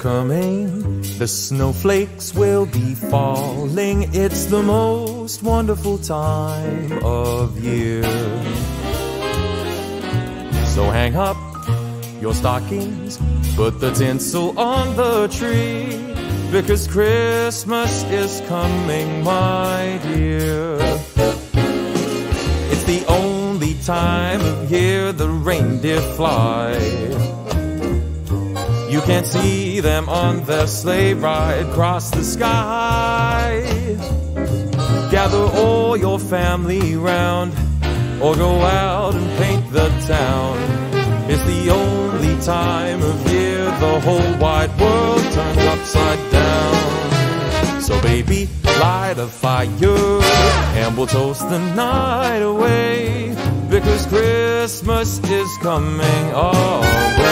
Coming, the snowflakes will be falling. It's the most wonderful time of year. So hang up your stockings, put the tinsel on the tree, because Christmas is coming, my dear. It's the only time of year the reindeer fly. You can't see them on their sleigh ride across the sky. Gather all your family round, or go out and paint the town. It's the only time of year the whole wide world turns upside down. So baby, light a fire, and we'll toast the night away, because Christmas is coming our way.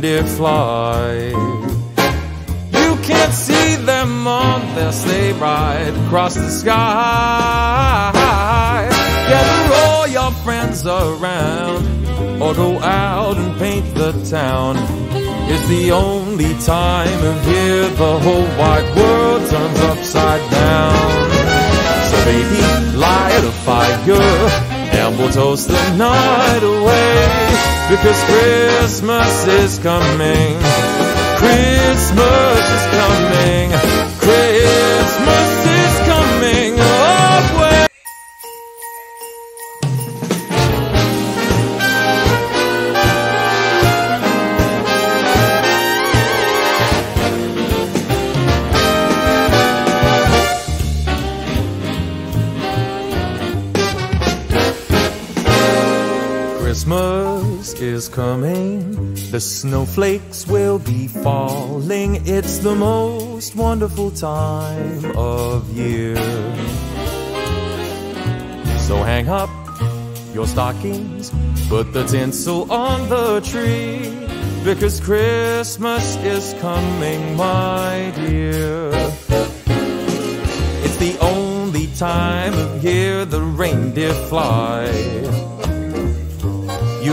Reindeer fly. You can't see them on their sleigh ride across the sky. Gather all your friends around, or go out and paint the town. It's the only time of year the whole wide world we'll toast the night away because Christmas is coming. Christmas is coming. Coming, the snowflakes will be falling. It's the most wonderful time of year. So hang up your stockings, put the tinsel on the tree, because Christmas is coming, my dear. It's the only time of year the reindeer fly.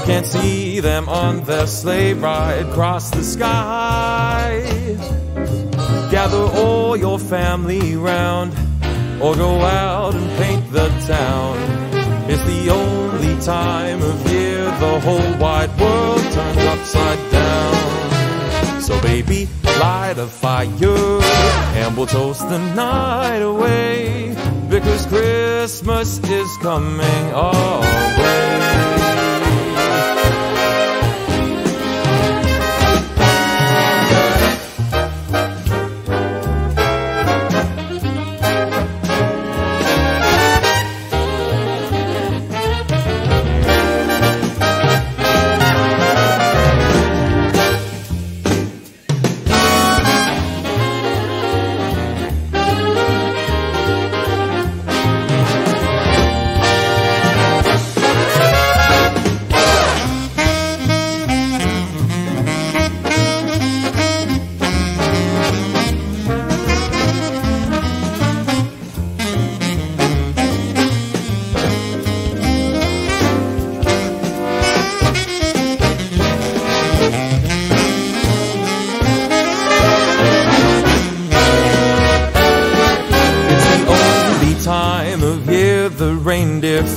You can see them on their sleigh ride across the sky. Gather all your family round, or go out and paint the town. It's the only time of year the whole wide world turns upside down. So baby, light a fire, and we'll toast the night away, because Christmas is coming our way.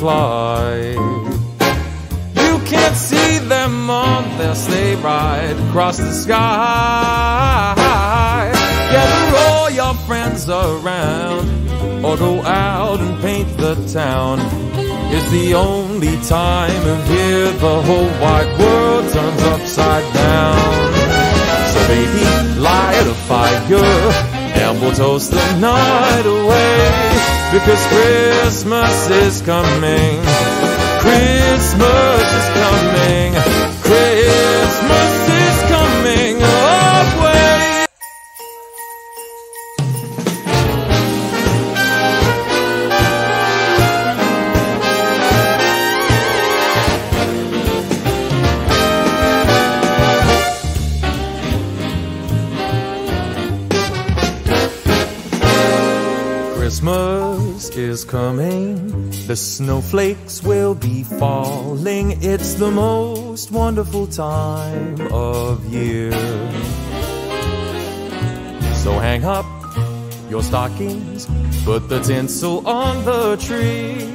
Fly. You can't see them on their sleigh ride across the sky. Gather all your friends around or go out and paint the town. It's the only time of year the whole wide world turns upside down. So baby, light a fire and we'll toast the night away because Christmas is coming. Christmas is coming. Christmas Christmas is coming. The snowflakes will be falling. It's the most wonderful time of year. So hang up your stockings, put the tinsel on the tree.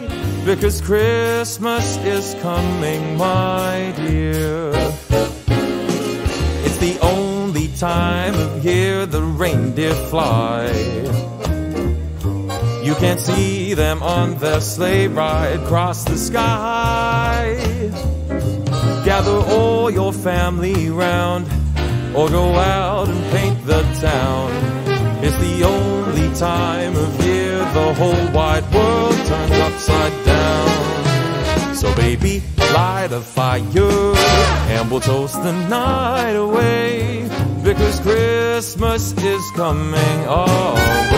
Because Christmas is coming, my dear. It's the only time of year the reindeer fly. You can see them on their sleigh ride across the sky. Gather all your family round or go out and paint the town. It's the only time of year the whole wide world turns upside down. So baby, light a fire and we'll toast the night away because Christmas is coming our way.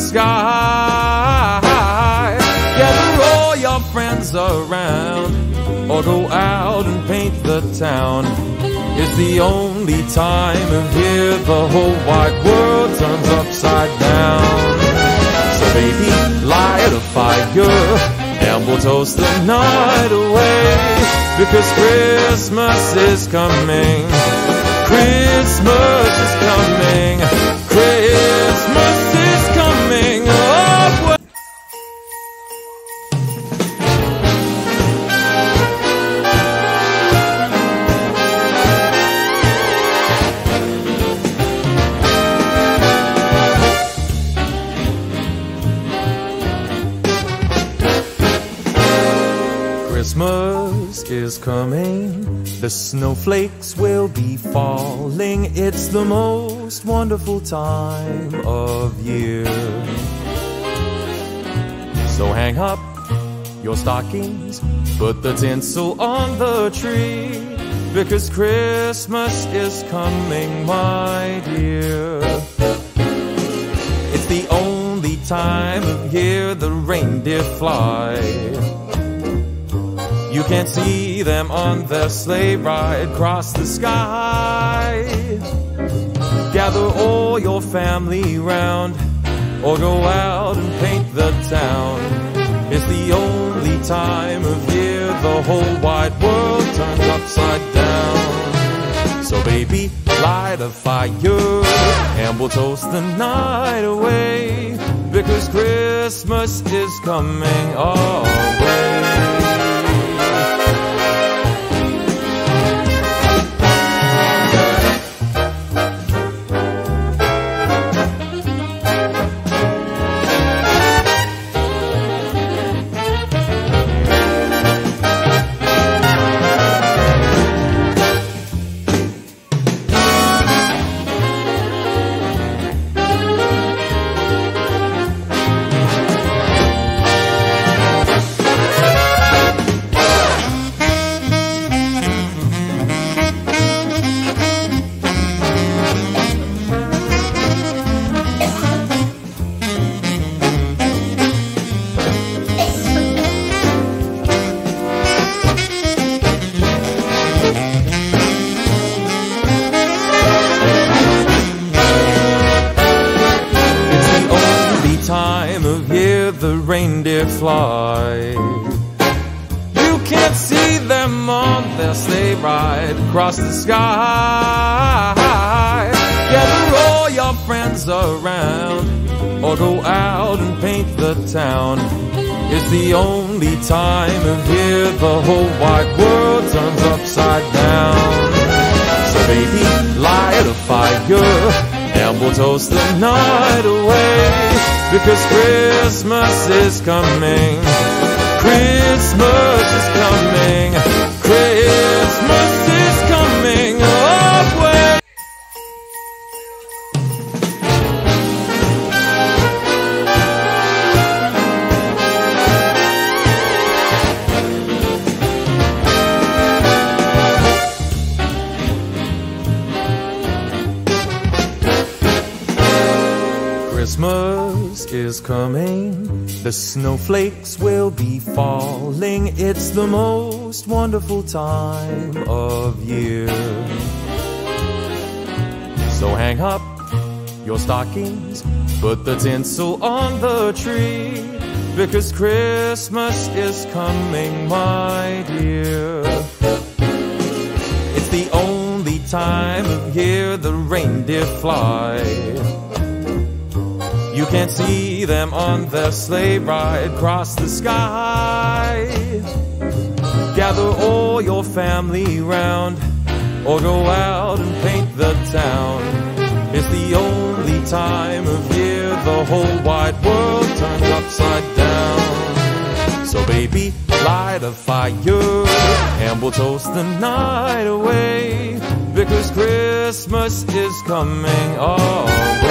Sky. Gather all your friends around or go out and paint the town. It's the only time of year the whole wide world turns upside down. So baby, light a fire and we'll toast the night away because Christmas is coming. Christmas is coming. Snowflakes will be falling. It's the most wonderful time of year. So hang up your stockings, put the tinsel on the tree. Because Christmas is coming, my dear. It's the only time of year the reindeer fly. You can't see them on their sleigh ride across the sky. Gather all your family round or go out and paint the town. It's the only time of year the whole wide world turns upside down. So baby, light a fire and we'll toast the night away because Christmas is coming our fly. You can't see them on their sleigh ride across the sky. Gather all your friends around, or go out and paint the town. It's the only time of year the whole wide world turns upside down. So baby, light a fire and we'll toast the night away because Christmas is coming. Christmas is coming. Christmas coming. The snowflakes will be falling. It's the most wonderful time of year. So hang up your stockings, put the tinsel on the tree. Because Christmas is coming, my dear. It's the only time of year the reindeer fly. You can see them on their sleigh ride across the sky. Gather all your family round, or go out and paint the town. It's the only time of year the whole wide world turns upside down. So baby, light a fire, and we'll toast the night away. Because Christmas is coming our way.